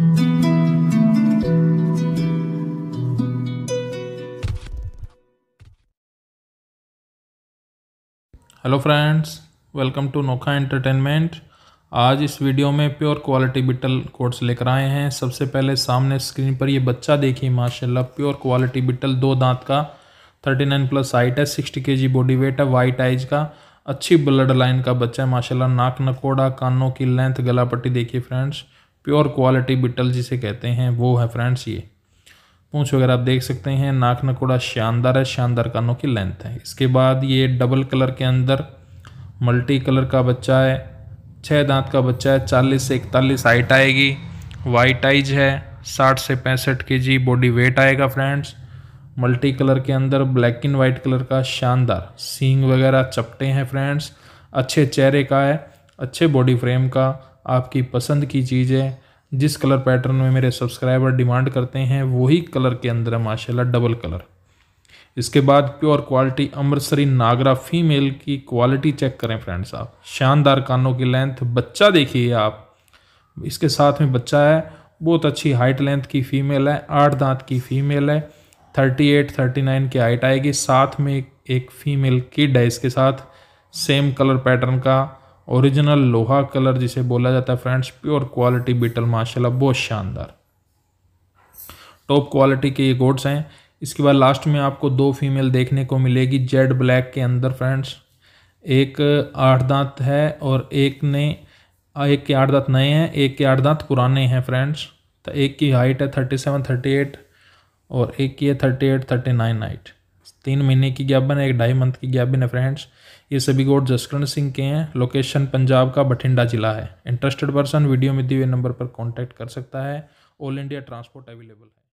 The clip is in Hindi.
Hello friends welcome to Nokha entertainment आज इस वीडियो में प्योर क्वालिटी बिटल कोट्स लेकर आए हैं। सबसे पहले सामने स्क्रीन पर ये बच्चा देखिए, माशाल्लाह प्योर क्वालिटी बिटल दो दांत का 39 प्लस हाइट है 60 के जी बॉडी वेट है वाइट आइज़ का, अच्छी ब्लड लाइन का बच्चा है, माशाल्लाह, नाक नकोड़ा, कानों की लेंथ गला पट्टी देखिए फ्रेंड्स प्योर क्वालिटी बिटल जिसे कहते हैं, वो है फ्रेंड्स ये। पूँछ वगैरह आप देख सकते हैं, नाक नकोड़ा शानदार है, शानदार कानों की लेंथ है। इसके बाद ये डबल कलर के अंदर मल्टी कलर का बच्चा है छः दांत का बच्चा है, चालीस से इकतालीस हाइट आएगी, वाइट आइज़ है, साठ से पैंसठ के जी बॉडी वेट आएगा फ्रेंड्स। मल्टी कलर के अंदर ब्लैक एंड वाइट कलर का शानदार सींग वगैरह चपटे हैं फ्रेंड्स। अच्छे चेहरे का है, अच्छे बॉडी फ्रेम का आपकी पसंद की चीज़, जिस कलर पैटर्न में मेरे सब्सक्राइबर डिमांड करते हैं, वही कलर के अंदर है माशाल्लाह डबल कलर इसके बाद pure quality Amritsari Nagra female की क्वालिटी चेक करें फ्रेंड्स आप. शानदार कानों की लेंथ बच्चा देखिए आप. इसके साथ में बच्चा है, बहुत अच्छी हाइट लेंथ की फीमेल है, आठ दांत की फीमेल है थर्टी एट थर्टी नाइन की हाइट आएगी. साथ में एक फीमेल किड है इसके साथ सेम कलर पैटर्न का. ओरिजिनल लोहा कलर जिसे बोला जाता है फ्रेंड्स प्योर क्वालिटी बीटल माशाल्लाह, बहुत शानदार। टॉप क्वालिटी के ये गोड्स हैं। इसके बाद लास्ट में आपको दो फीमेल देखने को मिलेगी जेड ब्लैक के अंदर फ्रेंड्स एक आठ दांत है और एक ने, एक के आठ दांत नए हैं, एक के आठ दांत पुराने हैं फ्रेंड्स तो एक की हाइट है थर्टी सेवन थर्टी एट और एक की है thirty eight thirty nine height तीन महीने की ज्ञापन है एक ढाई मंथ की ज्ञापन है फ्रेंड्स ये सभी गोड जसकरण सिंह के हैं। लोकेशन पंजाब का बठिंडा जिला है। इंटरेस्टेड पर्सन वीडियो में दिए नंबर पर कांटेक्ट कर सकता है। ऑल इंडिया ट्रांसपोर्ट अवेलेबल है।